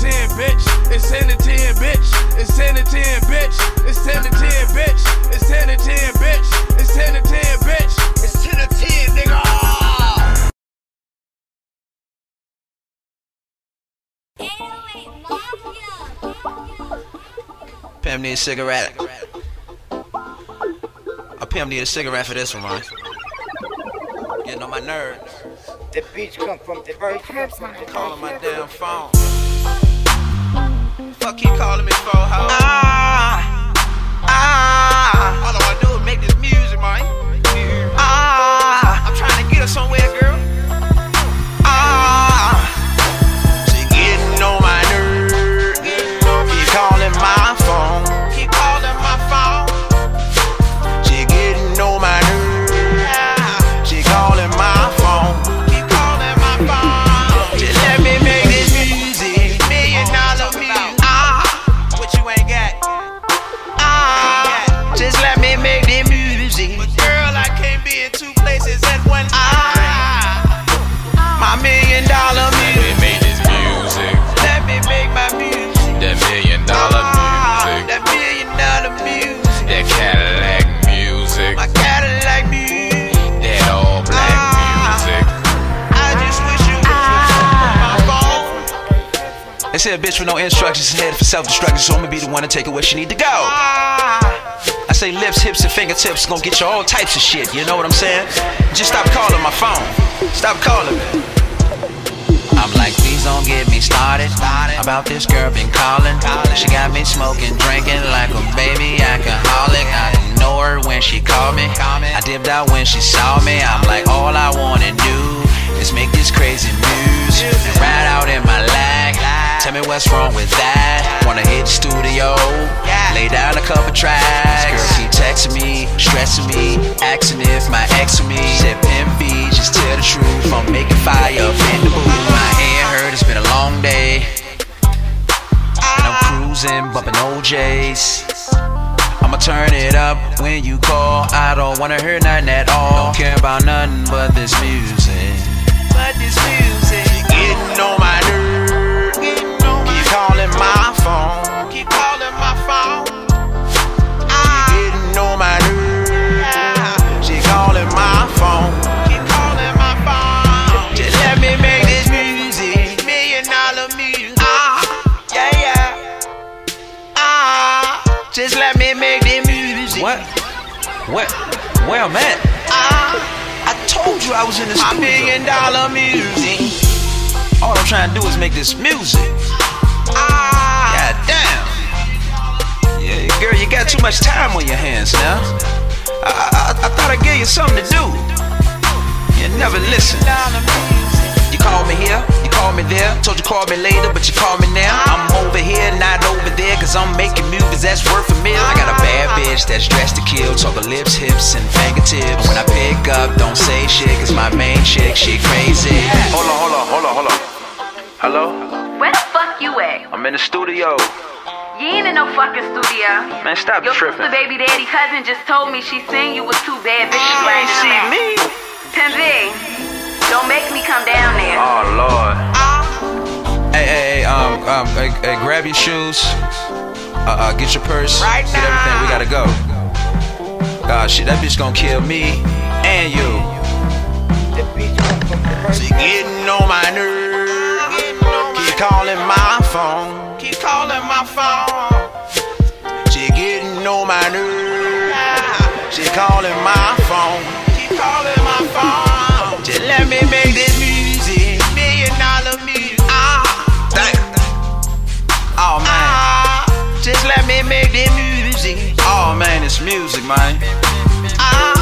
10, bitch. It's 10 to 10, bitch. It's 10 to 10, bitch. It's 10 to 10, bitch. It's 10 to 10, bitch. It's 10 to 10, bitch. It's 10 to 10, nigga. Pimp need a cigarette. A pimp need a cigarette for this one, man. Getting on my nerves. The beach come from the bird. Calling my damn phone. Fuck keep calling me for hoe. Ah, They said a bitch with no instructions is headed for self-destruction, so I'ma be the one to take her where she need to go. Ah, I say lips, hips, and fingertips gonna get you all types of shit. You know what I'm saying? Just stop calling my phone. Stop calling me. I'm like, please don't get me started. About this girl been calling. She got me smoking, drinking like a baby alcoholic. I didn't know her when she called me. I dipped out when she saw me. I'm like, all I wanna do is make this crazy music Tell me what's wrong with that. Wanna hit the studio, lay down a couple tracks. Girl keep texting me, stressing me, asking if my ex with me. Said B, just tell the truth. I'm making fire up in the booth. My head hurt, it's been a long day. And I'm cruising, bumping OJs. I'ma turn it up when you call. I don't wanna hear nothing at all. Don't care about nothing but this music. But this music. Getting on my nerves. Just let me make the music. What? What? Where I'm at? Ah, I told you I was in the my studio. million dollar music. All I'm trying to do is make this music. Ah, God damn. Yeah, girl, you got too much time on your hands now. I, I, I thought I gave you something to do. You never listen. You called me here, you called me there. Told you call me later, but you call me now. I'm over here, not over there, cause I'm making movies that's worth bitch that's dressed to kill, talking lips, hips, and fingertips. When I pick up, don't say shit, cause my main chick, she crazy. Hold on, hold on, hold on, hold on. Hello? Where the fuck you at? I'm in the studio. You ain't in no fucking studio. Man, stop Your tripping. sister baby daddy cousin just told me she seen you was too bad, bitch. You ain't see me. Pimp V, don't make me come down there. Oh Lord. Hey, hey, hey, um, um, hey, hey, grab your shoes. Uh, uh, get your purse. Right Get everything. We gotta go. God, shit, that bitch gonna kill me and you. The beach come from the bird. She getting on my nerves. Keep calling my phone. Keep calling my phone. She getting on my nerves. She calling my phone. It's music, man. Ah,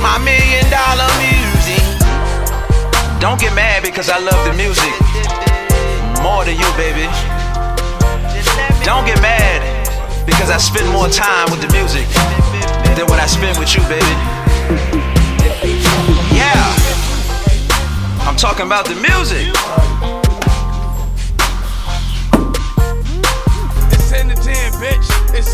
my million dollar music. Don't get mad because I love the music more than you, baby. Don't get mad because I spend more time with the music than what I spend with you, baby. Yeah. I'm talking about the music. It's 10 to 10, bitch. It's